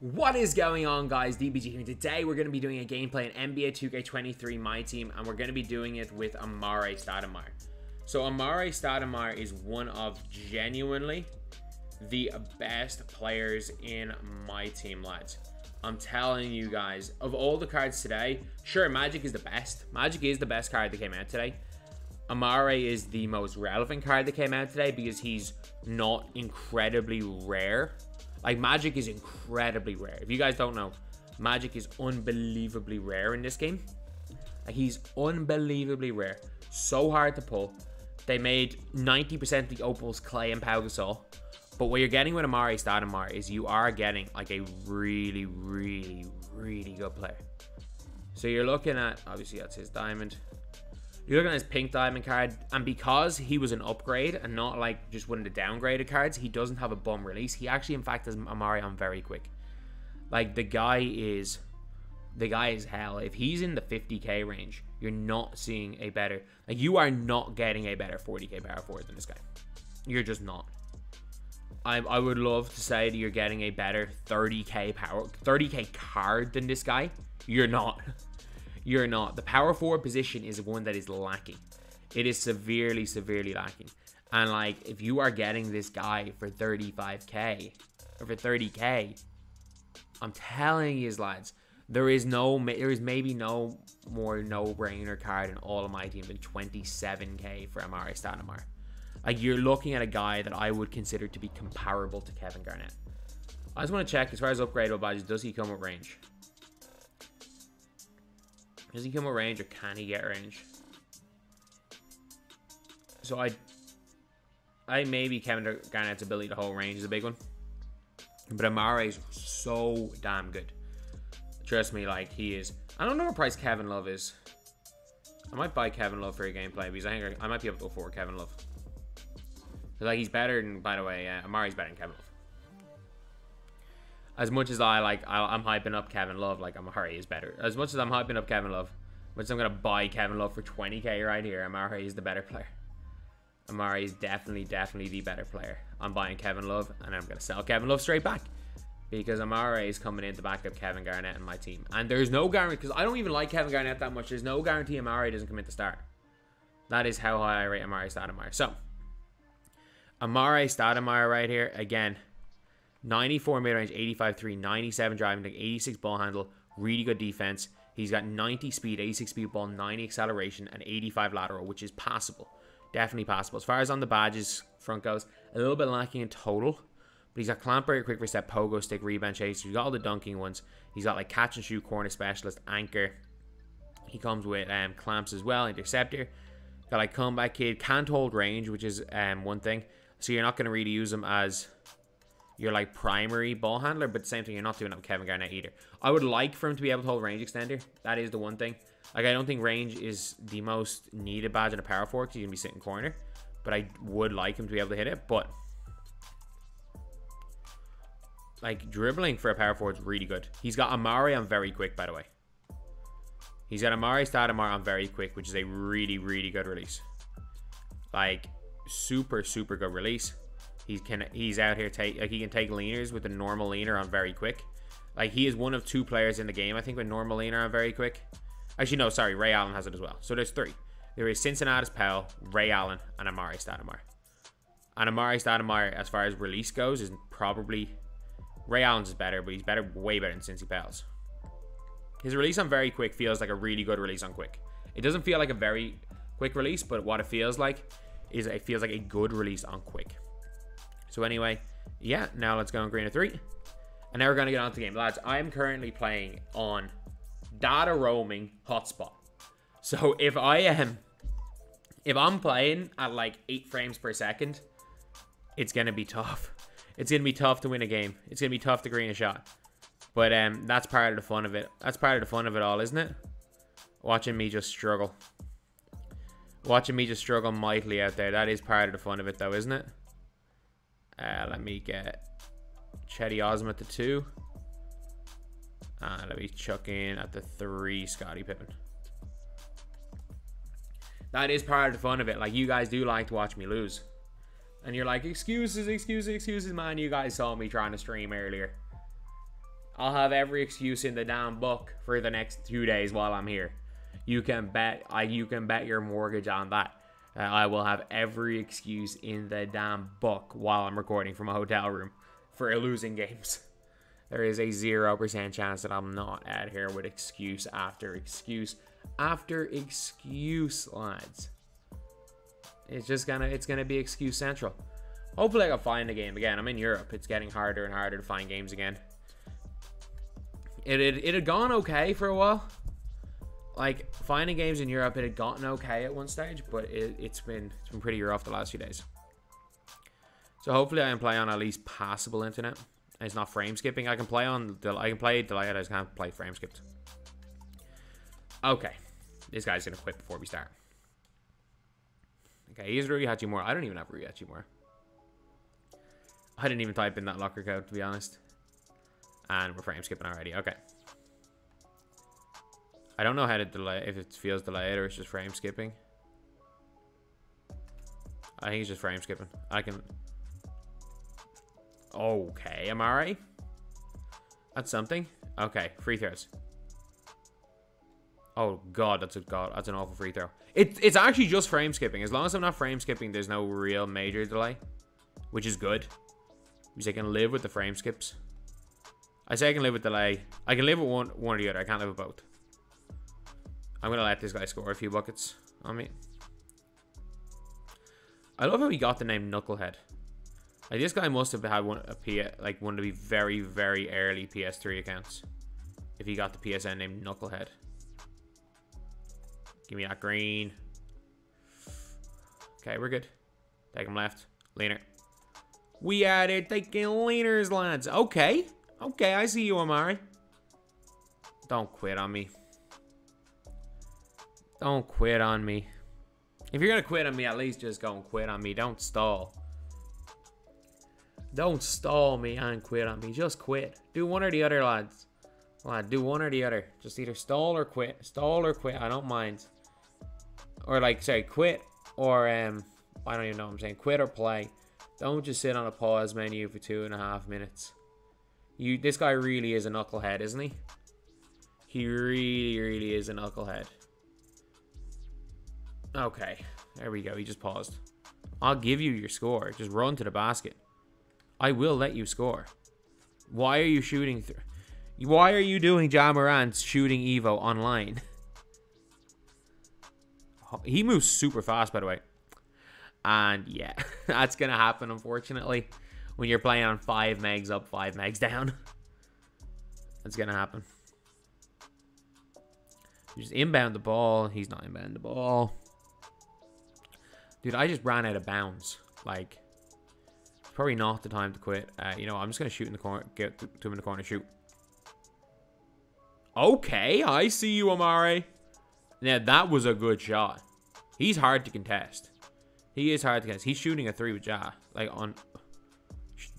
What is going on guys, DBG here. Today we're going to be doing a gameplay in NBA 2K23 My Team and we're going to be doing it with Amar'e Stoudemire. So Amar'e Stoudemire is one of genuinely the best players in my team, lads. I'm telling you guys, of all the cards today, sure, Magic is the best. Magic is the best card that came out today. Amar'e is the most relevant card that came out today because he's not incredibly rare like Magic is incredibly rare. If you guys don't know, Magic is unbelievably rare in this game. Like he's unbelievably rare. So hard to pull. They made 90% of the opals, Klay, and Gasol. But what you're getting with Amar'e Stoudemire is you are getting like a really, really, really good player. So you're looking at obviously that's his diamond. You're looking at his pink diamond card, and because he was an upgrade and not like just one of the downgraded cards, he doesn't have a bum release. He actually, in fact, has Amar'e on very quick. Like the guy is, the guy is hell. If he's in the 50k range, you're not seeing a better. Like you are not getting a better 40k power forward than this guy. You're just not. I, I would love to say that you're getting a better 30k power, 30k card than this guy. You're not. You're not. The power forward position is one that is lacking. It is severely, severely lacking. And like, if you are getting this guy for 35k or for 30k, I'm telling you, lads, there is no, there is maybe no more no-brainer card in all of my team than 27k for Amar'e Stoudemire. Like, you're looking at a guy that I would consider to be comparable to Kevin Garnett. I just want to check as far as upgradable badges, does he come with range? Does he come with range or can he get range? So I I maybe Kevin Garnett's ability to hold range is a big one. But Amar'e is so damn good. Trust me, like he is. I don't know what price Kevin Love is. I might buy Kevin Love for a gameplay because I think I might be able to afford Kevin Love. Like he's better than, by the way, uh, Amar'e's better than Kevin Love as much as I like, I, am hyping up Kevin Love. Like, Amar'e is better. As much as I'm hyping up Kevin Love, which I'm gonna buy Kevin Love for 20k right here. Amar'e is the better player. Amar'e is definitely, definitely the better player. I'm buying Kevin Love, and I'm gonna sell Kevin Love straight back because Amar'e is coming in to back up Kevin Garnett in my team. And there's no guarantee because I don't even like Kevin Garnett that much. There's no guarantee Amar'e doesn't come in to start. That is how high I rate Amar'e Stoudemire. So, Amar'e Stoudemire right here again. 94 mid range, 85 3, 97 driving, 86 ball handle, really good defense. He's got 90 speed, 86 speed ball, 90 acceleration, and 85 lateral, which is passable. Definitely passable. As far as on the badges front goes, a little bit lacking in total. But he's got clamp breaker, quick reset, pogo stick, rebound chase. He's got all the dunking ones. He's got like catch and shoot, corner specialist, anchor. He comes with um, clamps as well, interceptor. Got like comeback kid, can't hold range, which is um, one thing. So you're not going to really use him as your like primary ball handler, but same thing, you're not doing that with Kevin Garnett either. I would like for him to be able to hold range extender. That is the one thing. Like I don't think range is the most needed badge in a power forward because you can be sitting corner. But I would like him to be able to hit it. But like dribbling for a power forward is really good. He's got Amar'e on very quick, by the way. He's got Amar'e Stoudemire on very quick, which is a really, really good release. Like super, super good release. He can he's out here take like he can take leaners with a normal leaner on very quick. Like he is one of two players in the game, I think, with normal leaner on very quick. Actually, no, sorry, Ray Allen has it as well. So there's three. There is Cincinnati's Powell, Ray Allen, and Amar'e Stoudemire. And Amar'e Stoudemire, as far as release goes, is probably Ray Allen's is better, but he's better, way better than Cincy Powell's. His release on very quick feels like a really good release on quick. It doesn't feel like a very quick release, but what it feels like is it feels like a good release on quick. Anyway, yeah, now let's go on green of three. And now we're to get on to the game. Lads, I am currently playing on data roaming hotspot. So if I am, if I'm playing at like eight frames per second, it's to be tough. It's to be tough to win a game. It's to be tough to green a shot. But um, that's part of the fun of it. That's part of the fun of it all, isn't it? Watching me just struggle. Watching me just struggle mightily out there. That is part of the fun of it, though, isn't it? Uh, let me get Cedi Osman at the two. And let me chuck in at the three Scottie Pippen. That is part of the fun of it. Like, you guys do like to watch me lose. And you're like, excuses, excuses, excuses, man. You guys saw me trying to stream earlier. I'll have every excuse in the damn book for the next two days while I'm here. You can bet I you can bet your mortgage on that. Uh, I will have every excuse in the damn book while I'm recording from a hotel room for losing games. There is a 0% chance that I'm not out here with excuse after excuse after excuse, lads. It's just gonna it's gonna be excuse central. Hopefully I can find a game again. I'm in Europe. It's getting harder and harder to find games again. It, it, it had gone okay for a while. Like finding games in Europe, it had gotten okay at one stage, but it, it's been it's been pretty rough the last few days. So hopefully I can play on at least passable internet. It's not frame skipping. I can play on I can play delayed. I just can't play frame skipped. Okay, this guy's gonna quit before we start. Okay, he's Rui Hachimura. I don't even have Rui Hachimura. I didn't even type in that locker code to be honest. And we're frame skipping already. Okay. I don't know how to delay if it feels delayed or it's just frame skipping. I think it's just frame skipping. I can Okay, am I right? That's something. Okay, free throws. Oh god, that's a god, that's an awful free throw. It, it's actually just frame skipping. As long as I'm not frame skipping, there's no real major delay, which is good. Because I can live with the frame skips. I say I can live with delay. I can live with one, one or the other. I can't live with both. I'm gonna let this guy score a few buckets on me. I love how he got the name Knucklehead. Like this guy must have had one a P like one of the very very early PS3 accounts. If he got the PSN name Knucklehead. Give me that green. Okay, we're good. Take him left. Leaner. We added taking leaners, lads. Okay. Okay, I see you, Amar'e. Don't quit on me. Don't quit on me. If you're gonna quit on me, at least just go and quit on me. Don't stall. Don't stall me and quit on me. Just quit. Do one or the other, lads. Lad, do one or the other. Just either stall or quit. Stall or quit. I don't mind. Or like, sorry, quit or um, I don't even know what I'm saying. Quit or play. Don't just sit on a pause menu for two and a half minutes. You, this guy really is a knucklehead, isn't he? He really, really is a knucklehead. Okay, there we go. He just paused. I'll give you your score. Just run to the basket. I will let you score. Why are you shooting through? Why are you doing Ja Morant's shooting Evo online? he moves super fast, by the way. And yeah, that's going to happen, unfortunately. When you're playing on 5 megs up, 5 megs down. That's going to happen. You just inbound the ball. He's not inbound the ball. Dude, I just ran out of bounds. Like, probably not the time to quit. Uh, you know, I'm just going to shoot in the corner. Get to him in the corner, shoot. Okay, I see you, Amar'e. Now, that was a good shot. He's hard to contest. He is hard to contest. He's shooting a three with Ja. Like, on...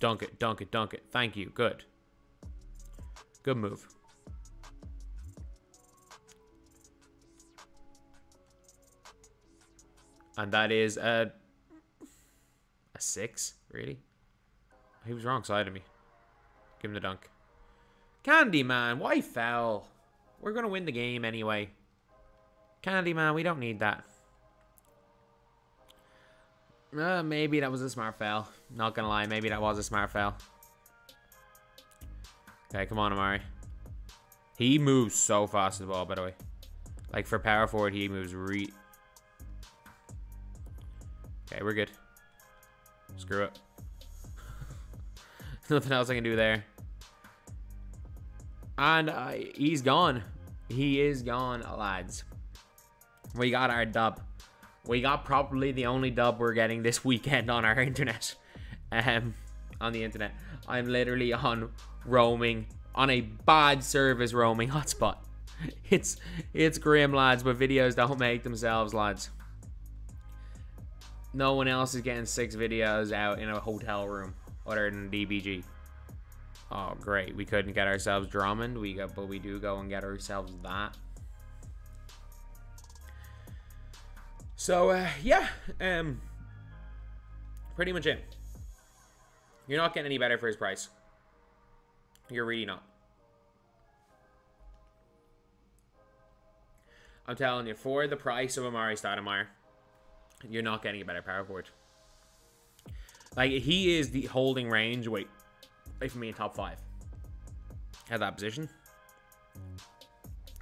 Dunk it, dunk it, dunk it. Thank you. Good. Good move. And that is a... A six? Really? He was wrong side of me. Give him the dunk. Candyman, why foul? We're to win the game anyway. Candyman, we don't need that. Uh, maybe that was a smart foul. Not gonna lie, maybe that was a smart foul. Okay, come on, Amar'e. He moves so fast as well, by the way. Like, for power forward, he moves re... Okay, we're good. Screw it. Nothing else I can do there. And uh, he's gone. He is gone, lads. We got our dub. We got probably the only dub we're getting this weekend on our internet. Um, on the internet. I'm literally on roaming, on a bad service roaming hotspot. It's, it's grim, lads, but videos don't make themselves, lads no one else is getting six videos out in a hotel room other than DBG. Oh, great. We couldn't get ourselves Drummond, we got, but we do go and get ourselves that. So, uh, yeah. Um, pretty much it. You're not getting any better for his price. You're really not. I'm telling you, for the price of Amar'e Stoudemire, you're not getting a better power forward. Like, he is the holding range. Wait, wait for me in top five. At that position.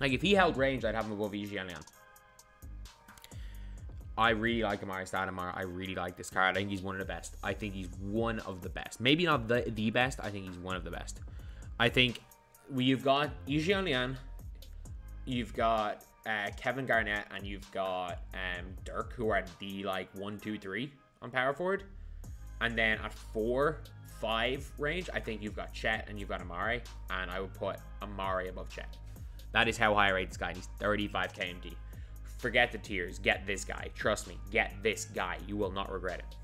Like, if he held range, I'd have him above Iji I really like Amar'e Stoudemire. I really like this card. I think he's one of the best. I think he's one of the best. Maybe not the, the best. I think he's one of the best. I think we've got Leon. You've got uh, Kevin Garnett and you've got um, Dirk, who are the like one, two, three on power forward. And then at four, five range, I think you've got Chet and you've got Amar'e, and I would put Amar'e above Chet. That is how high I rate this guy. He's 35 KMD. Forget the tiers. Get this guy. Trust me. Get this guy. You will not regret it.